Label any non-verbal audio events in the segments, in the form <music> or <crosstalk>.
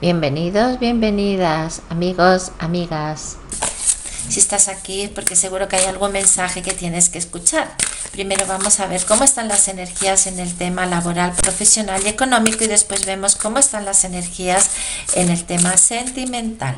Bienvenidos, bienvenidas, amigos, amigas. Si estás aquí es porque seguro que hay algún mensaje que tienes que escuchar. Primero vamos a ver cómo están las energías en el tema laboral, profesional y económico y después vemos cómo están las energías en el tema sentimental.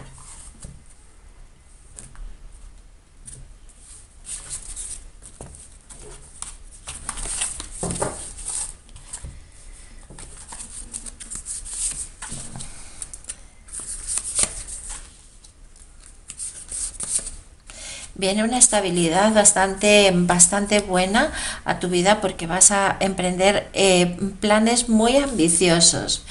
Viene una estabilidad bastante, bastante buena a tu vida porque vas a emprender eh, planes muy ambiciosos.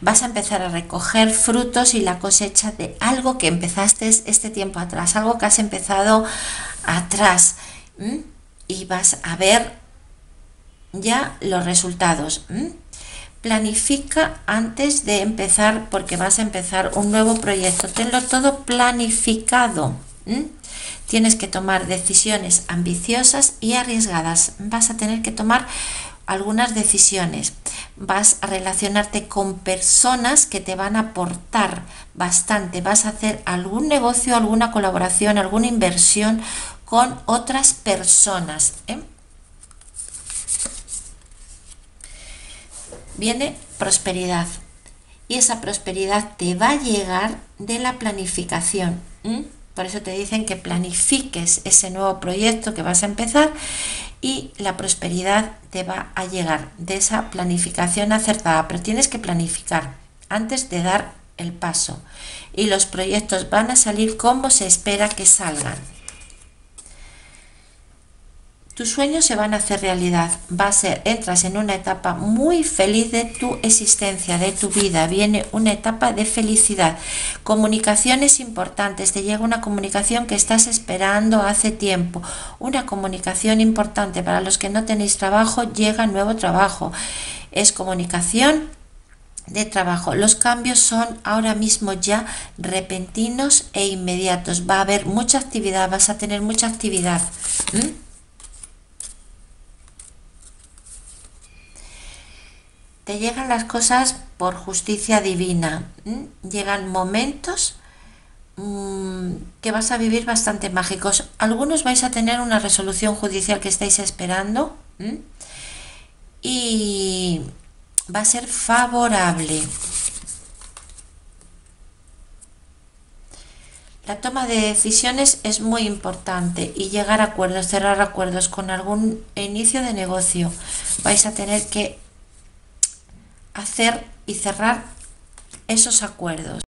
Vas a empezar a recoger frutos y la cosecha de algo que empezaste este tiempo atrás, algo que has empezado atrás. Y vas a ver ya los resultados. Planifica antes de empezar porque vas a empezar un nuevo proyecto. Tenlo todo planificado. Tienes que tomar decisiones ambiciosas y arriesgadas. Vas a tener que tomar algunas decisiones. Vas a relacionarte con personas que te van a aportar bastante. Vas a hacer algún negocio, alguna colaboración, alguna inversión con otras personas. ¿eh? Viene prosperidad. Y esa prosperidad te va a llegar de la planificación. Por eso te dicen que planifiques ese nuevo proyecto que vas a empezar y la prosperidad te va a llegar de esa planificación acertada. Pero tienes que planificar antes de dar el paso. Y los proyectos van a salir como se espera que salgan. Tus sueños se van a hacer realidad. Va a ser, entras en una etapa muy feliz de tu existencia, de tu vida. Viene una etapa de felicidad. Comunicaciones importantes. Te llega una comunicación que estás esperando hace tiempo. Una comunicación importante para los que no tenéis trabajo. Llega nuevo trabajo. Es comunicación de trabajo. Los cambios son ahora mismo ya repentinos e inmediatos. Va a haber mucha actividad, vas a tener mucha actividad. Te llegan las cosas por justicia divina. Llegan momentos mm, que vas a vivir bastante mágicos. Algunos vais a tener una resolución judicial que estáis esperando y va a ser favorable. La toma de decisiones es muy importante y llegar a acuerdos, cerrar acuerdos con algún inicio de negocio. Vais a tener que hacer y cerrar esos acuerdos.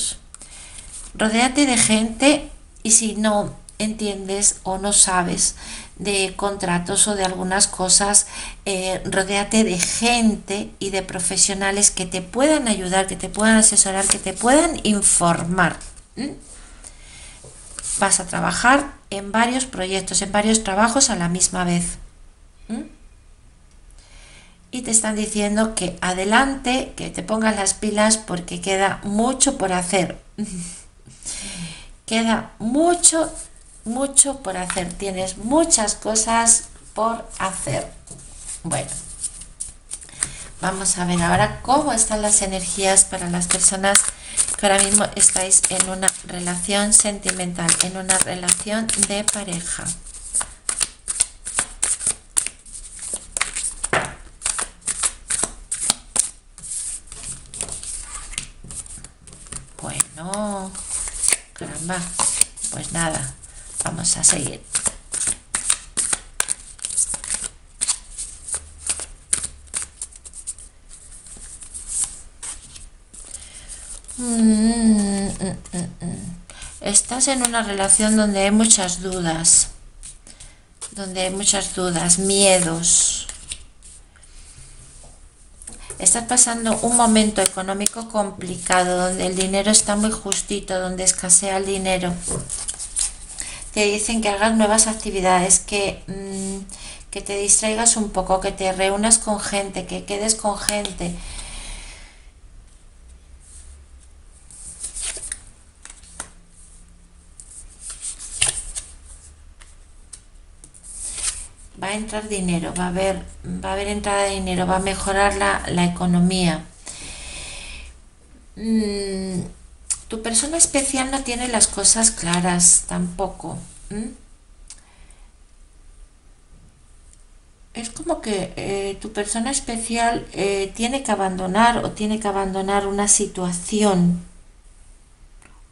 Rodéate de gente y si no entiendes o no sabes de contratos o de algunas cosas, eh, rodéate de gente y de profesionales que te puedan ayudar, que te puedan asesorar, que te puedan informar. Vas a trabajar en varios proyectos, en varios trabajos a la misma vez y te están diciendo que adelante, que te pongas las pilas porque queda mucho por hacer. <laughs> queda mucho, mucho por hacer. Tienes muchas cosas por hacer. Bueno, vamos a ver ahora cómo están las energías para las personas que ahora mismo estáis en una relación sentimental, en una relación de pareja. No. Caramba. Pues nada. Vamos a seguir. Mm, mm, mm, Estás en una relación donde hay muchas dudas, donde hay muchas dudas, miedos, estás pasando un momento económico complicado, donde el dinero está muy justito, donde escasea el dinero. Te dicen que hagas nuevas actividades, que, mm, que te distraigas un poco, que te reúnas con gente, que quedes con gente va a entrar dinero, va a haber, va a haber entrada de dinero, va a mejorar la, economía. mm, tu persona especial no tiene las cosas claras tampoco. Es como que eh, tu persona especial eh, tiene que abandonar o tiene que abandonar una situación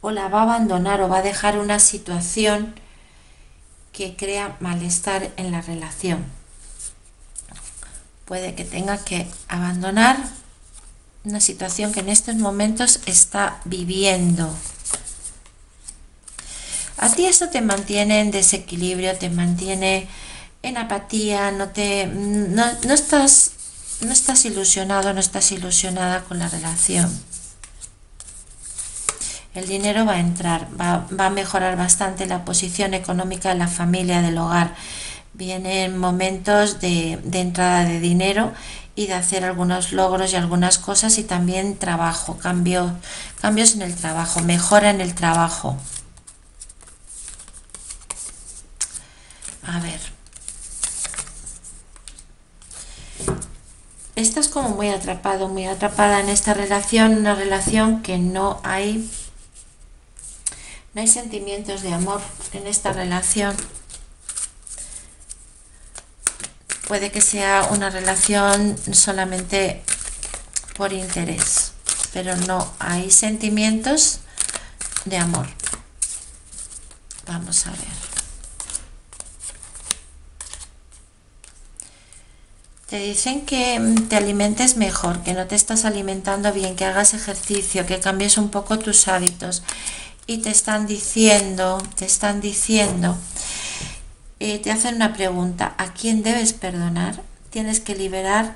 o la va a abandonar o va a dejar una situación que crea malestar en la relación. Puede que tenga que abandonar una situación que en estos momentos está viviendo. A ti eso te mantiene en desequilibrio, te mantiene en apatía, no te no, estás no estás ilusionado, no estás ilusionada con la relación. El dinero va a entrar, va, va a mejorar bastante la posición económica de la familia, del hogar. Vienen momentos de, entrada de dinero y de hacer algunos logros y algunas cosas y también trabajo, cambio, cambios en el trabajo, mejora en el trabajo. A ver. Estás como muy atrapado, muy atrapada en esta relación, una relación que no hay no hay sentimientos de amor en esta relación. puede que sea una relación solamente por interés, pero no hay sentimientos de amor. Vamos a ver. Te dicen que te alimentes mejor, que no te estás alimentando bien, que hagas ejercicio, que cambies un poco tus hábitos. Y te están diciendo, te están diciendo eh, te hacen una pregunta, ¿a quién debes perdonar? Tienes que liberar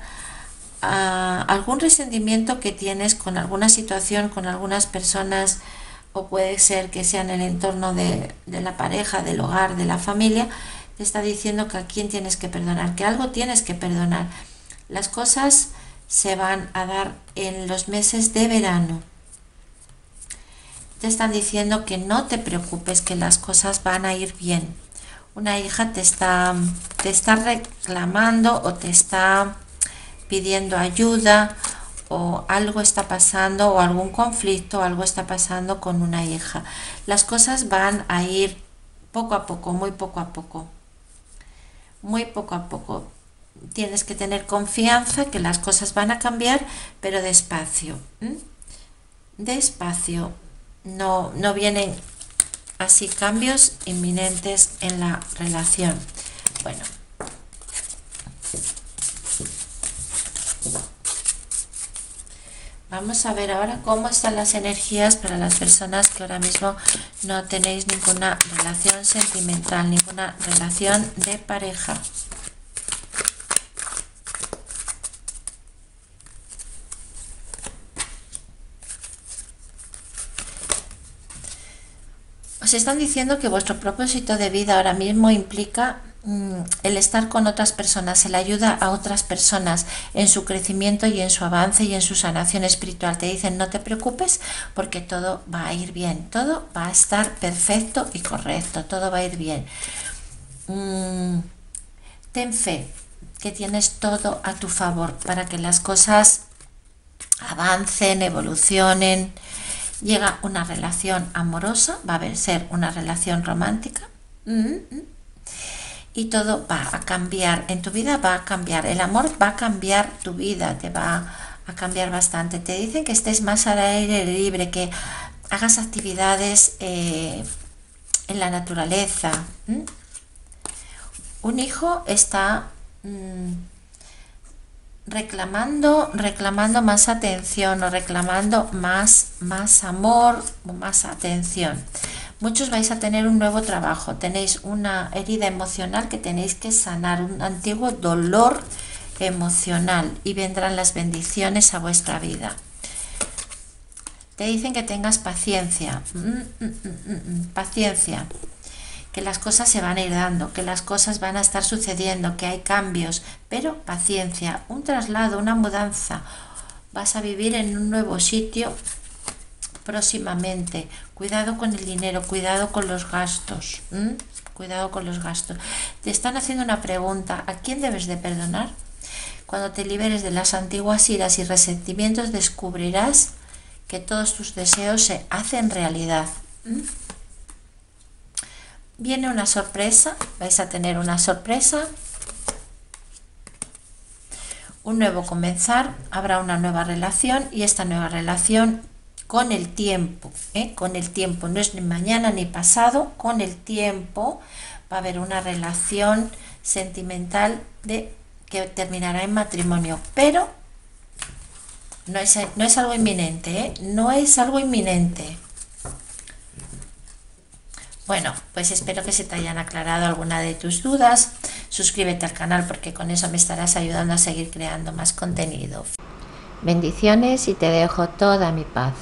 ah, algún resentimiento que tienes con alguna situación, con algunas personas, o puede ser que sea en el entorno de, de la pareja, del hogar, de la familia, te está diciendo que a quién tienes que perdonar, que algo tienes que perdonar. Las cosas se van a dar en los meses de verano. Te están diciendo que no te preocupes, que las cosas van a ir bien una hija te está, te está reclamando o te está pidiendo ayuda o algo está pasando o algún conflicto, algo está pasando con una hija. Las cosas van a ir poco a poco, muy poco a poco. Muy poco a poco. Tienes que tener confianza que las cosas van a cambiar, pero despacio. Despacio. No, no vienen así cambios inminentes en la relación. Bueno. Vamos a ver ahora cómo están las energías para las personas que ahora mismo no tenéis ninguna relación sentimental, ninguna relación de pareja. Están diciendo que vuestro propósito de vida ahora mismo implica mm, el estar con otras personas, el ayuda a otras personas en su crecimiento y en su avance y en su sanación espiritual. Te dicen no te preocupes porque todo va a ir bien, todo va a estar perfecto y correcto, todo va a ir bien. Mm, ten fe que tienes todo a tu favor para que las cosas avancen, evolucionen llega una relación amorosa, va a ser una relación romántica. Y todo va a cambiar, en tu vida va a cambiar, el amor va a cambiar tu vida, te va a cambiar bastante. Te dicen que estés más al aire libre, que hagas actividades eh, en la naturaleza. Un hijo está mm, reclamando, reclamando más atención o reclamando más, más amor o más atención. Muchos vais a tener un nuevo trabajo, tenéis una herida emocional que tenéis que sanar, un antiguo dolor emocional y vendrán las bendiciones a vuestra vida. Te dicen que tengas paciencia, mm, mm, mm, paciencia que las cosas se van a ir dando, que las cosas van a estar sucediendo, que hay cambios, pero paciencia, un traslado, una mudanza. Vas a vivir en un nuevo sitio próximamente. Cuidado con el dinero, cuidado con los gastos. Cuidado con los gastos. Te están haciendo una pregunta, ¿a quién debes de perdonar? Cuando te liberes de las antiguas iras y resentimientos descubrirás que todos tus deseos se hacen realidad. Viene una sorpresa, vais a tener una sorpresa, un nuevo comenzar, habrá una nueva relación y esta nueva relación con el tiempo, ¿eh? con el tiempo, no es ni mañana ni pasado, con el tiempo va a haber una relación sentimental de que terminará en matrimonio, pero no es, no es algo inminente, ¿eh? no es algo inminente. Bueno, pues espero que se te hayan aclarado alguna de tus dudas. Suscríbete al canal porque con eso me estarás ayudando a seguir creando más contenido. Bendiciones y te dejo toda mi paz.